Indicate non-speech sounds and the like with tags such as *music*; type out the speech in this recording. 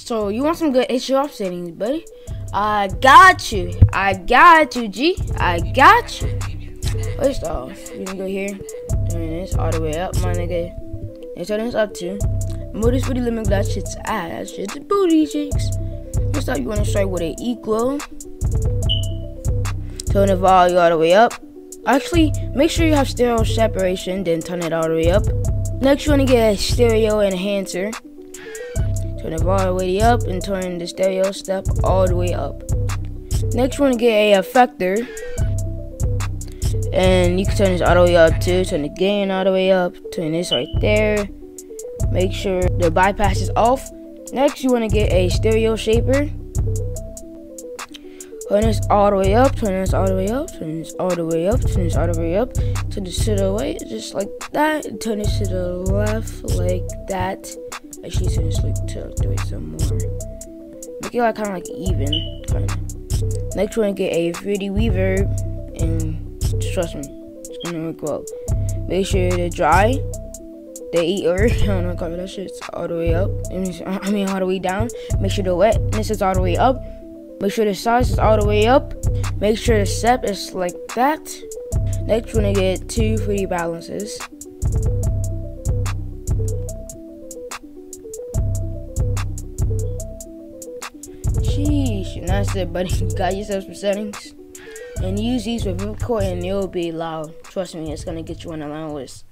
So you want some good HDR settings, buddy? I got you. I got you, G. I got you. First off, you can go here, turn this all the way up, my nigga. And turn this up too. This booty limit, that shit's ass. Shit's booty cheeks. First off, you want to start with an equal. Turn the volume all the way up. Actually, make sure you have stereo separation, then turn it all the way up. Next, you want to get a stereo enhancer. Turn the way up and turn the stereo step all the way up. Next, want to get a effector. And you can turn this all the way up too. Turn the gain all the way up. Turn this right there. Make sure the bypass is off. Next, you want to get a stereo shaper. Turn this all the way up, turn this all the way up, turn this all the way up, turn this all the way up, turn this to the right, just like that, turn this to the left, like that. Actually, turn this like to some more. Make it like kind of like even, kind of. Next, we're gonna get a 3D reverb, and trust me, it's gonna work well. Make sure to dry, the eater, *laughs* I don't know, cover that shit's all the way up. I mean, all the way down. Make sure the wetness is all the way up. Make sure the size is all the way up. Make sure the step is like that. Next, we're gonna get two 3D balances. Sheesh, and that's it, buddy. *laughs* Got yourself some settings. And use these with record and it'll be loud. Trust me, it's gonna get you on the loud list.